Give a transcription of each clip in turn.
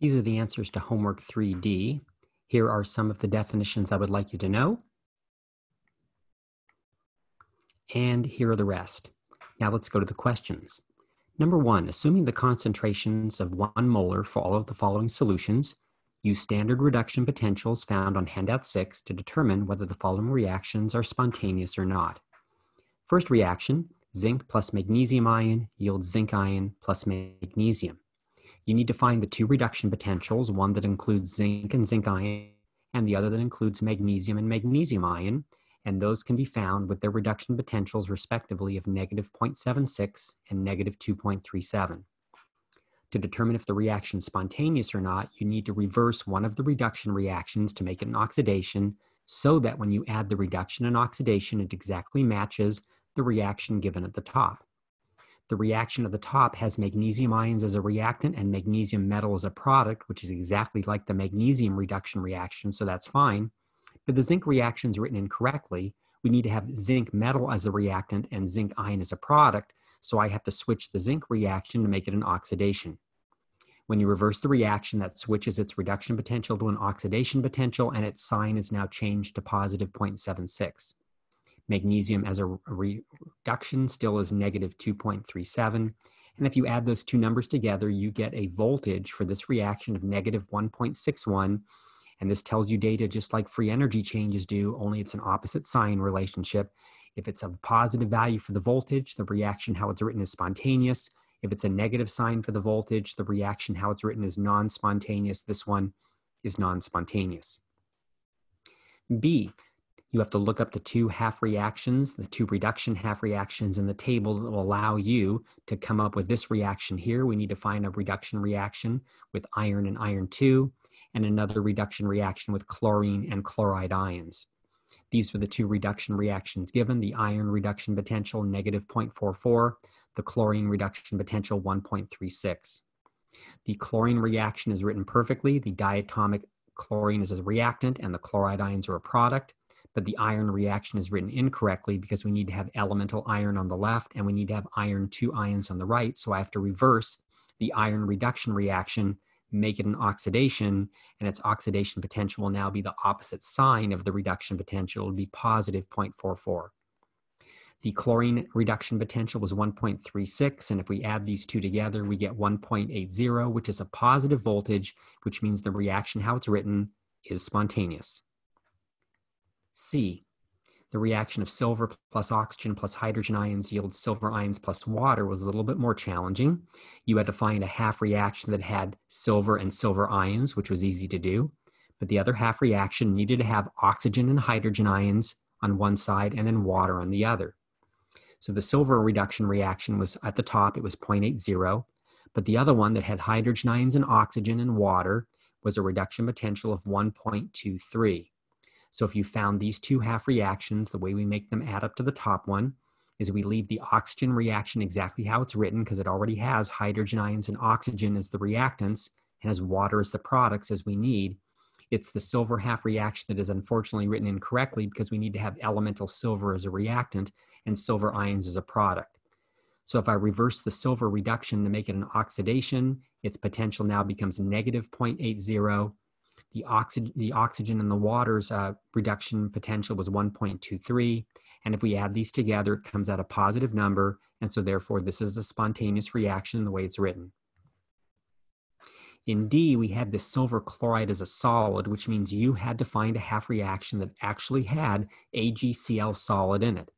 These are the answers to homework 3D. Here are some of the definitions I would like you to know. And here are the rest. Now let's go to the questions. Number one, assuming the concentrations of one molar for all of the following solutions, use standard reduction potentials found on handout six to determine whether the following reactions are spontaneous or not. First reaction, zinc plus magnesium ion yields zinc ion plus magnesium you need to find the two reduction potentials, one that includes zinc and zinc ion, and the other that includes magnesium and magnesium ion, and those can be found with their reduction potentials respectively of negative 0.76 and negative 2.37. To determine if the reaction is spontaneous or not, you need to reverse one of the reduction reactions to make it an oxidation so that when you add the reduction and oxidation, it exactly matches the reaction given at the top. The reaction at the top has magnesium ions as a reactant and magnesium metal as a product, which is exactly like the magnesium reduction reaction, so that's fine. But the zinc reaction is written incorrectly. We need to have zinc metal as a reactant and zinc ion as a product, so I have to switch the zinc reaction to make it an oxidation. When you reverse the reaction, that switches its reduction potential to an oxidation potential, and its sign is now changed to positive 0.76. Magnesium as a reduction still is negative 2.37. And if you add those two numbers together, you get a voltage for this reaction of negative 1.61. And this tells you data just like free energy changes do, only it's an opposite sign relationship. If it's a positive value for the voltage, the reaction, how it's written, is spontaneous. If it's a negative sign for the voltage, the reaction, how it's written, is non spontaneous. This one is non spontaneous. B, you have to look up the two half reactions, the two reduction half reactions in the table that will allow you to come up with this reaction here. We need to find a reduction reaction with iron and iron 2, and another reduction reaction with chlorine and chloride ions. These were the two reduction reactions given, the iron reduction potential negative 0.44, the chlorine reduction potential 1.36. The chlorine reaction is written perfectly. The diatomic chlorine is a reactant and the chloride ions are a product but the iron reaction is written incorrectly because we need to have elemental iron on the left and we need to have iron two ions on the right. So I have to reverse the iron reduction reaction, make it an oxidation, and its oxidation potential will now be the opposite sign of the reduction potential. It will be positive 0.44. The chlorine reduction potential was 1.36, and if we add these two together, we get 1.80, which is a positive voltage, which means the reaction, how it's written, is spontaneous. C. The reaction of silver plus oxygen plus hydrogen ions yields silver ions plus water was a little bit more challenging. You had to find a half reaction that had silver and silver ions, which was easy to do. But the other half reaction needed to have oxygen and hydrogen ions on one side and then water on the other. So the silver reduction reaction was at the top, it was 0.80. But the other one that had hydrogen ions and oxygen and water was a reduction potential of 1.23. So if you found these two half reactions, the way we make them add up to the top one is we leave the oxygen reaction exactly how it's written because it already has hydrogen ions and oxygen as the reactants and has water as the products as we need. It's the silver half reaction that is unfortunately written incorrectly because we need to have elemental silver as a reactant and silver ions as a product. So if I reverse the silver reduction to make it an oxidation, its potential now becomes negative 0.80 the oxygen, the oxygen in the water's uh, reduction potential was 1.23. And if we add these together, it comes out a positive number. And so therefore, this is a spontaneous reaction the way it's written. In D, we had the silver chloride as a solid, which means you had to find a half reaction that actually had AgCl solid in it.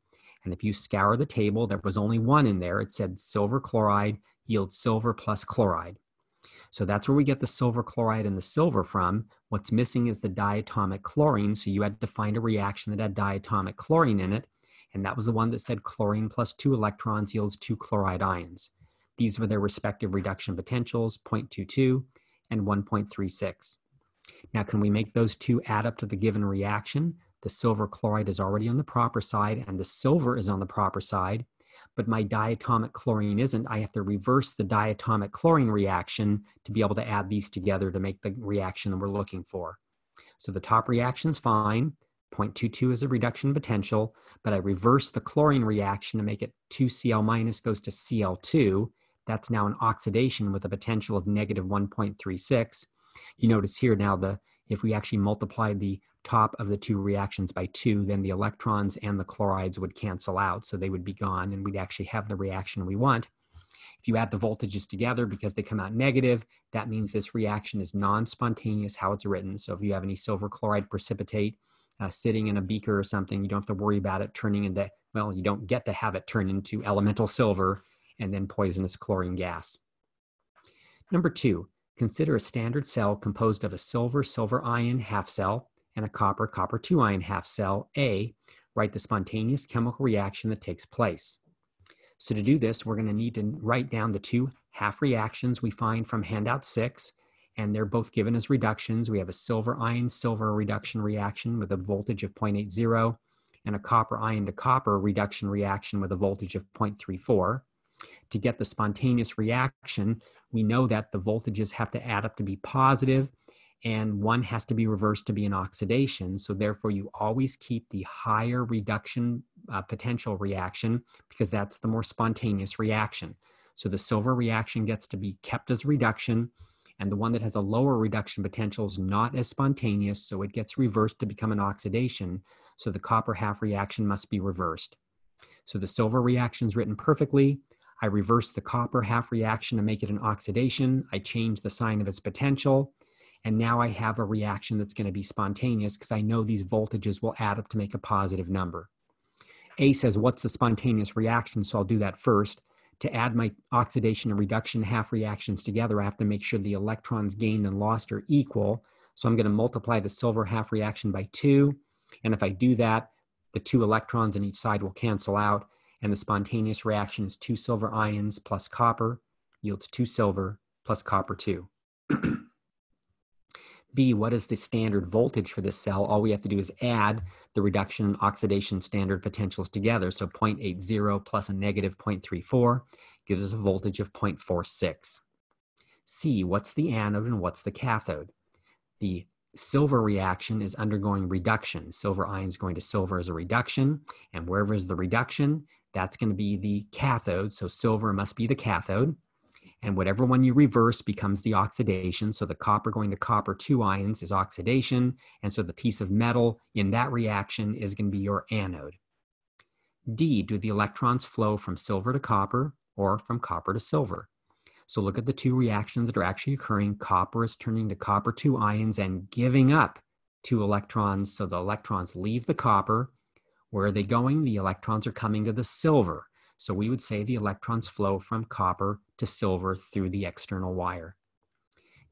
And if you scour the table, there was only one in there. It said silver chloride yields silver plus chloride. So that's where we get the silver chloride and the silver from. What's missing is the diatomic chlorine. So you had to find a reaction that had diatomic chlorine in it. And that was the one that said chlorine plus two electrons yields two chloride ions. These were their respective reduction potentials, 0.22 and 1.36. Now, can we make those two add up to the given reaction? The silver chloride is already on the proper side and the silver is on the proper side but my diatomic chlorine isn't, I have to reverse the diatomic chlorine reaction to be able to add these together to make the reaction that we're looking for. So the top reaction's fine. 0.22 is a reduction potential, but I reverse the chlorine reaction to make it 2Cl minus goes to Cl2. That's now an oxidation with a potential of negative 1.36. You notice here now the if we actually multiply the top of the two reactions by two, then the electrons and the chlorides would cancel out, so they would be gone, and we'd actually have the reaction we want. If you add the voltages together because they come out negative, that means this reaction is non-spontaneous, how it's written. So if you have any silver chloride precipitate uh, sitting in a beaker or something, you don't have to worry about it turning into, well, you don't get to have it turn into elemental silver and then poisonous chlorine gas. Number two, consider a standard cell composed of a silver silver ion half cell and a copper copper 2 ion half cell A. Write the spontaneous chemical reaction that takes place. So to do this, we're going to need to write down the two half reactions we find from handout 6 and they're both given as reductions. We have a silver ion silver reduction reaction with a voltage of 0.80 and a copper ion to copper reduction reaction with a voltage of 0.34 to get the spontaneous reaction, we know that the voltages have to add up to be positive and one has to be reversed to be an oxidation. So therefore you always keep the higher reduction uh, potential reaction because that's the more spontaneous reaction. So the silver reaction gets to be kept as reduction and the one that has a lower reduction potential is not as spontaneous, so it gets reversed to become an oxidation. So the copper half reaction must be reversed. So the silver reaction is written perfectly. I reverse the copper half reaction to make it an oxidation. I change the sign of its potential. And now I have a reaction that's going to be spontaneous because I know these voltages will add up to make a positive number. A says, what's the spontaneous reaction? So I'll do that first. To add my oxidation and reduction half reactions together, I have to make sure the electrons gained and lost are equal. So I'm going to multiply the silver half reaction by two. And if I do that, the two electrons on each side will cancel out and the spontaneous reaction is two silver ions plus copper yields two silver plus copper 2. B, what is the standard voltage for this cell? All we have to do is add the reduction and oxidation standard potentials together. So 0.80 plus a negative 0.34 gives us a voltage of 0.46. C, what's the anode and what's the cathode? The silver reaction is undergoing reduction. Silver ions going to silver as a reduction, and wherever is the reduction, that's going to be the cathode. So silver must be the cathode. And whatever one you reverse becomes the oxidation. So the copper going to copper 2 ions is oxidation. And so the piece of metal in that reaction is going to be your anode. D, do the electrons flow from silver to copper or from copper to silver? So look at the two reactions that are actually occurring. Copper is turning to copper 2 ions and giving up two electrons. So the electrons leave the copper where are they going? The electrons are coming to the silver. So we would say the electrons flow from copper to silver through the external wire.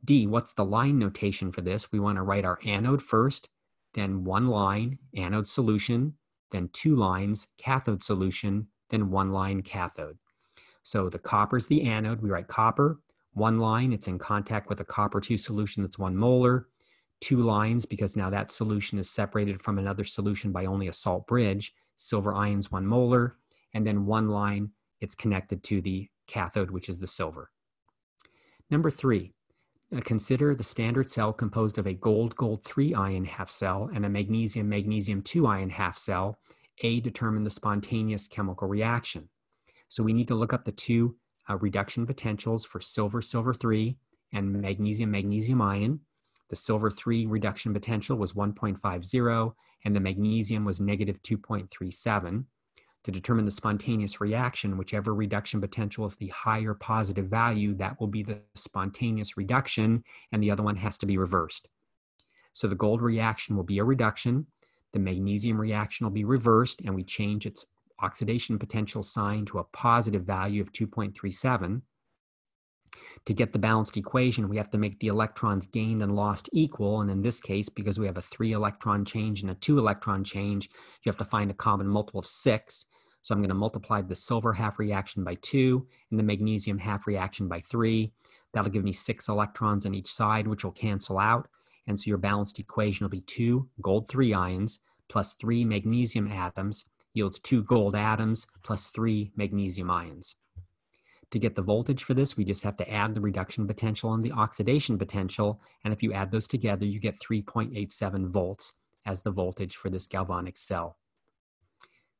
D, what's the line notation for this? We want to write our anode first, then one line, anode solution, then two lines, cathode solution, then one line cathode. So the copper is the anode. We write copper, one line, it's in contact with a copper 2 solution that's one molar two lines because now that solution is separated from another solution by only a salt bridge, silver ions one molar, and then one line, it's connected to the cathode, which is the silver. Number three, uh, consider the standard cell composed of a gold gold 3 ion half cell and a magnesium magnesium 2 ion half cell. A determine the spontaneous chemical reaction. So we need to look up the two uh, reduction potentials for silver silver 3 and magnesium magnesium ion. The silver 3 reduction potential was 1.50 and the magnesium was negative 2.37. To determine the spontaneous reaction, whichever reduction potential is the higher positive value, that will be the spontaneous reduction, and the other one has to be reversed. So the gold reaction will be a reduction, the magnesium reaction will be reversed, and we change its oxidation potential sign to a positive value of 2.37. To get the balanced equation, we have to make the electrons gained and lost equal. And in this case, because we have a three electron change and a two electron change, you have to find a common multiple of six. So I'm going to multiply the silver half reaction by two and the magnesium half reaction by three. That'll give me six electrons on each side, which will cancel out. And so your balanced equation will be two gold three ions plus three magnesium atoms yields two gold atoms plus three magnesium ions. To get the voltage for this, we just have to add the reduction potential and the oxidation potential. And if you add those together, you get 3.87 volts as the voltage for this galvanic cell.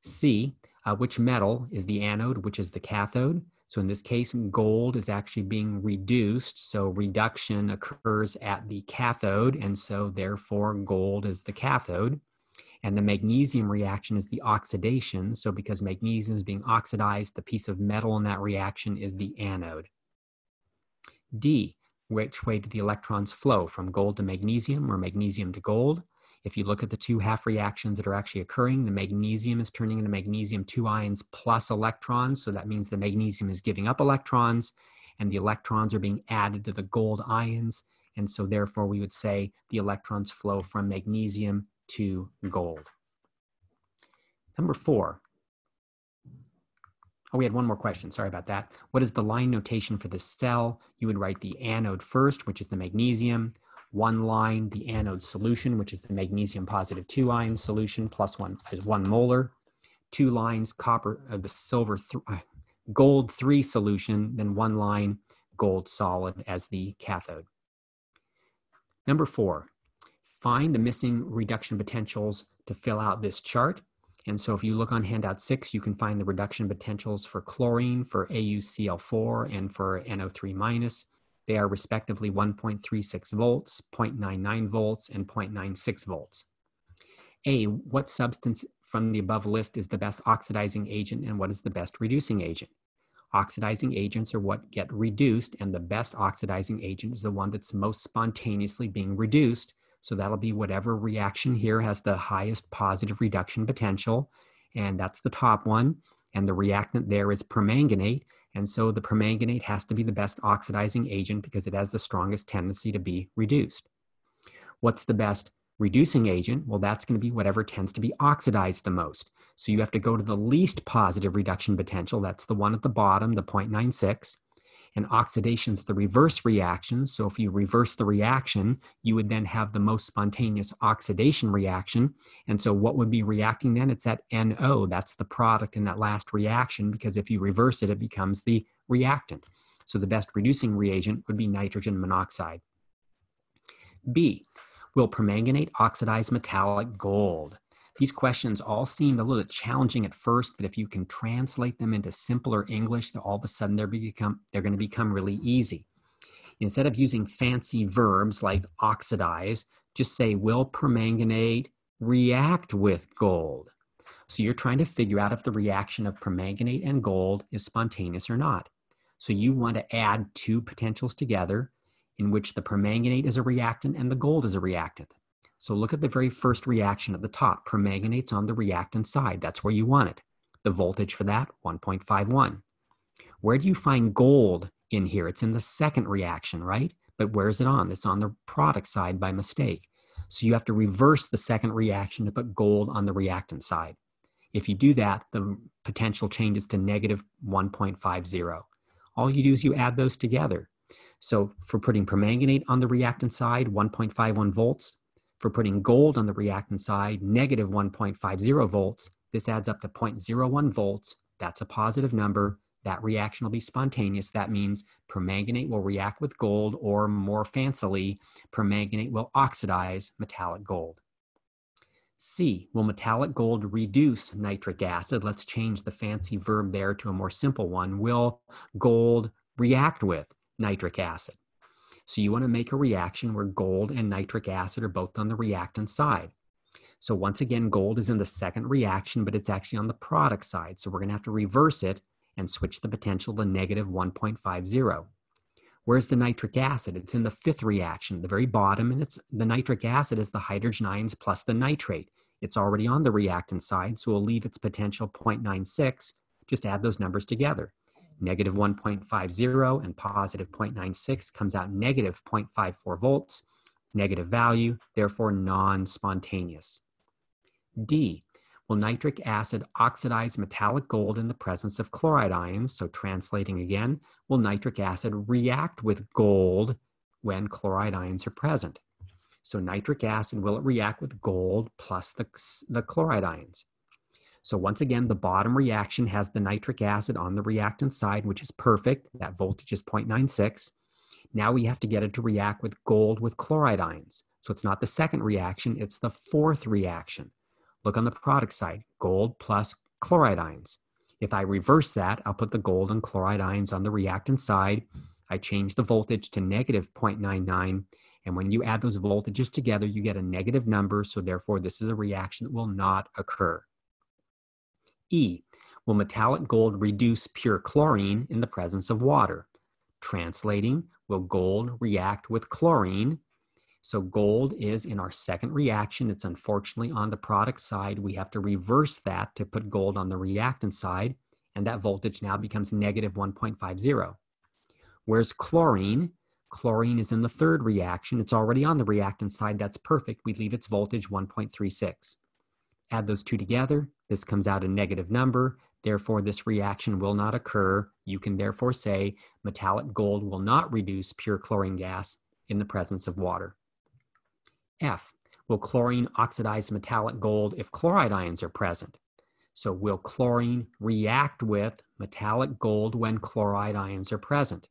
C, uh, which metal is the anode, which is the cathode? So in this case, gold is actually being reduced. So reduction occurs at the cathode, and so therefore gold is the cathode. And the magnesium reaction is the oxidation. So because magnesium is being oxidized, the piece of metal in that reaction is the anode. D, which way do the electrons flow, from gold to magnesium or magnesium to gold? If you look at the two half reactions that are actually occurring, the magnesium is turning into magnesium two ions plus electrons. So that means the magnesium is giving up electrons and the electrons are being added to the gold ions. And so therefore we would say the electrons flow from magnesium to gold. Number four. Oh, we had one more question. Sorry about that. What is the line notation for the cell? You would write the anode first, which is the magnesium one line, the anode solution, which is the magnesium positive two ion solution, plus one is one molar. Two lines, copper, uh, the silver, th uh, gold three solution, then one line, gold solid as the cathode. Number four, find the missing reduction potentials to fill out this chart. And so if you look on handout six, you can find the reduction potentials for chlorine, for AuCl4, and for NO3 minus. They are respectively 1.36 volts, 0.99 volts, and 0.96 volts. A, what substance from the above list is the best oxidizing agent and what is the best reducing agent? Oxidizing agents are what get reduced, and the best oxidizing agent is the one that's most spontaneously being reduced. So that'll be whatever reaction here has the highest positive reduction potential, and that's the top one. And the reactant there is permanganate, and so the permanganate has to be the best oxidizing agent because it has the strongest tendency to be reduced. What's the best reducing agent? Well, that's going to be whatever tends to be oxidized the most. So you have to go to the least positive reduction potential. That's the one at the bottom, the 0.96 and oxidation is the reverse reaction. So if you reverse the reaction, you would then have the most spontaneous oxidation reaction. And so what would be reacting then? It's that NO. That's the product in that last reaction because if you reverse it, it becomes the reactant. So the best reducing reagent would be nitrogen monoxide. B, will permanganate oxidize metallic gold? These questions all seemed a little challenging at first, but if you can translate them into simpler English, all of a sudden they're, become, they're going to become really easy. Instead of using fancy verbs like oxidize, just say, will permanganate react with gold? So you're trying to figure out if the reaction of permanganate and gold is spontaneous or not. So you want to add two potentials together in which the permanganate is a reactant and the gold is a reactant. So look at the very first reaction at the top. Permanganate's on the reactant side. That's where you want it. The voltage for that, 1.51. Where do you find gold in here? It's in the second reaction, right? But where is it on? It's on the product side by mistake. So you have to reverse the second reaction to put gold on the reactant side. If you do that, the potential changes to negative 1.50. All you do is you add those together. So for putting permanganate on the reactant side, 1.51 volts, for putting gold on the reactant side, negative 1.50 volts, this adds up to 0.01 volts. That's a positive number. That reaction will be spontaneous. That means permanganate will react with gold, or more fancily, permanganate will oxidize metallic gold. C, will metallic gold reduce nitric acid? Let's change the fancy verb there to a more simple one. Will gold react with nitric acid? So you want to make a reaction where gold and nitric acid are both on the reactant side. So once again, gold is in the second reaction, but it's actually on the product side. So we're going to have to reverse it and switch the potential to negative 1.50. Where's the nitric acid? It's in the fifth reaction, the very bottom, and it's the nitric acid is the hydrogen ions plus the nitrate. It's already on the reactant side, so we'll leave its potential 0.96. Just add those numbers together negative 1.50 and positive 0.96 comes out negative 0.54 volts, negative value, therefore non-spontaneous. D, will nitric acid oxidize metallic gold in the presence of chloride ions? So translating again, will nitric acid react with gold when chloride ions are present? So nitric acid, will it react with gold plus the, the chloride ions? So once again, the bottom reaction has the nitric acid on the reactant side, which is perfect. That voltage is 0.96. Now we have to get it to react with gold with chloride ions. So it's not the second reaction, it's the fourth reaction. Look on the product side, gold plus chloride ions. If I reverse that, I'll put the gold and chloride ions on the reactant side. I change the voltage to negative 0.99. And when you add those voltages together, you get a negative number. So therefore, this is a reaction that will not occur. E, will metallic gold reduce pure chlorine in the presence of water? Translating, will gold react with chlorine? So gold is in our second reaction. It's unfortunately on the product side. We have to reverse that to put gold on the reactant side. And that voltage now becomes negative 1.50. Whereas chlorine, chlorine is in the third reaction. It's already on the reactant side. That's perfect. We leave its voltage 1.36. Add those two together. This comes out a negative number. Therefore, this reaction will not occur. You can therefore say metallic gold will not reduce pure chlorine gas in the presence of water. F, will chlorine oxidize metallic gold if chloride ions are present? So will chlorine react with metallic gold when chloride ions are present?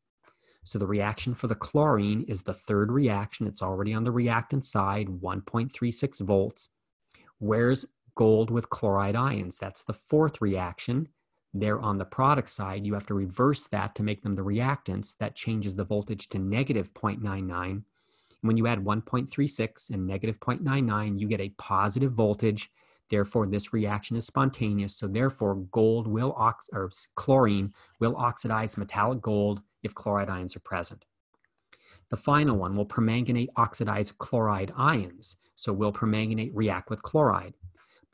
So the reaction for the chlorine is the third reaction. It's already on the reactant side, 1.36 volts. Where's gold with chloride ions. That's the fourth reaction. They're on the product side. You have to reverse that to make them the reactants. That changes the voltage to negative 0.99. When you add 1.36 and negative 0.99, you get a positive voltage. Therefore, this reaction is spontaneous. So therefore, gold will ox- or chlorine will oxidize metallic gold if chloride ions are present. The final one will permanganate oxidize chloride ions. So will permanganate react with chloride?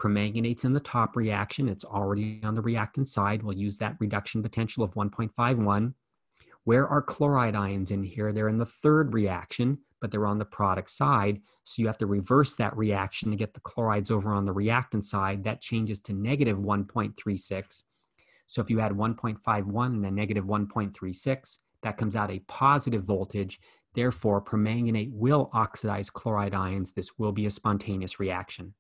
Permanganate's in the top reaction. It's already on the reactant side. We'll use that reduction potential of 1.51. Where are chloride ions in here? They're in the third reaction, but they're on the product side. So you have to reverse that reaction to get the chlorides over on the reactant side. That changes to negative 1.36. So if you add 1.51 and a negative 1.36, that comes out a positive voltage. Therefore, permanganate will oxidize chloride ions. This will be a spontaneous reaction.